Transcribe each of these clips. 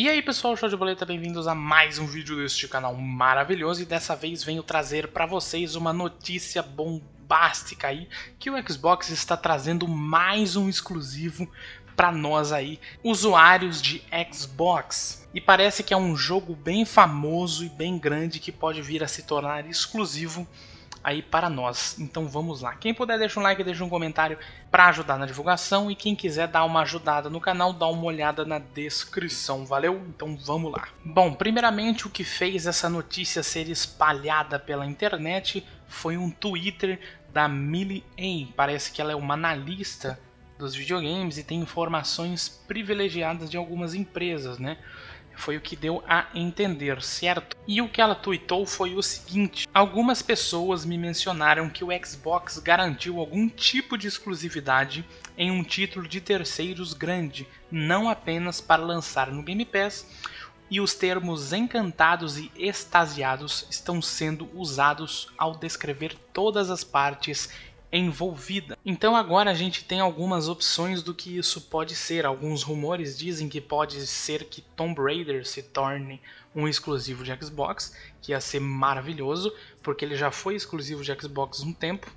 E aí pessoal, show de boleta, bem-vindos a mais um vídeo deste canal maravilhoso e dessa vez venho trazer para vocês uma notícia bombástica aí que o Xbox está trazendo mais um exclusivo para nós aí, usuários de Xbox. E parece que é um jogo bem famoso e bem grande que pode vir a se tornar exclusivo aí para nós. Então vamos lá. Quem puder deixa um like, deixa um comentário para ajudar na divulgação e quem quiser dar uma ajudada no canal, dá uma olhada na descrição. Valeu? Então vamos lá. Bom, primeiramente o que fez essa notícia ser espalhada pela internet foi um Twitter da Millie A. Parece que ela é uma analista dos videogames e tem informações privilegiadas de algumas empresas, né? Foi o que deu a entender, certo? E o que ela tweetou foi o seguinte: Algumas pessoas me mencionaram que o Xbox garantiu algum tipo de exclusividade em um título de terceiros grande, não apenas para lançar no Game Pass, e os termos encantados e extasiados estão sendo usados ao descrever todas as partes envolvida. Então agora a gente tem algumas opções do que isso pode ser. Alguns rumores dizem que pode ser que Tomb Raider se torne um exclusivo de Xbox, que ia ser maravilhoso, porque ele já foi exclusivo de Xbox um tempo.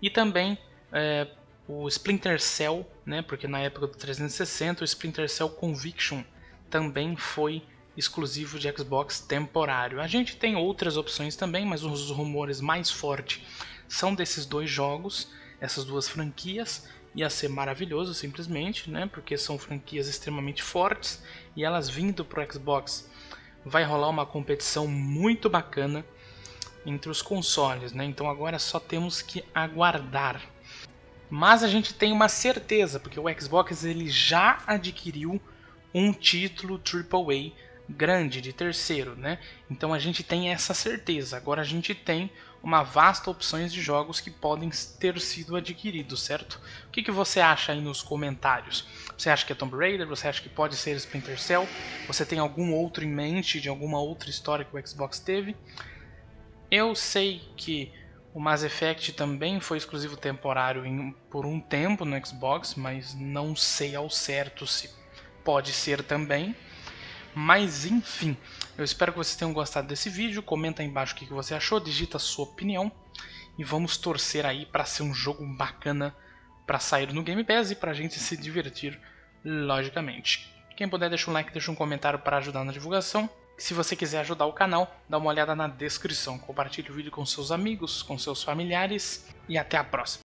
E também é, o Splinter Cell, né, porque na época do 360 o Splinter Cell Conviction também foi exclusivo de Xbox temporário. A gente tem outras opções também, mas os rumores mais fortes são desses dois jogos, essas duas franquias. Ia ser maravilhoso simplesmente, né? Porque são franquias extremamente fortes e elas vindo para o Xbox vai rolar uma competição muito bacana entre os consoles, né? Então agora só temos que aguardar. Mas a gente tem uma certeza, porque o Xbox ele já adquiriu um título AAA grande de terceiro, né? Então a gente tem essa certeza. Agora a gente tem uma vasta opções de jogos que podem ter sido adquiridos, certo? O que, que você acha aí nos comentários? Você acha que é Tomb Raider? Você acha que pode ser Splinter Cell? Você tem algum outro em mente de alguma outra história que o Xbox teve? Eu sei que o Mass Effect também foi exclusivo temporário em, por um tempo no Xbox, mas não sei ao certo se pode ser também. Mas enfim, eu espero que vocês tenham gostado desse vídeo. Comenta aí embaixo o que você achou, digita a sua opinião. E vamos torcer aí para ser um jogo bacana para sair no Game Pass e para a gente se divertir, logicamente. Quem puder deixa um like, deixa um comentário para ajudar na divulgação. Se você quiser ajudar o canal, dá uma olhada na descrição. Compartilhe o vídeo com seus amigos, com seus familiares e até a próxima.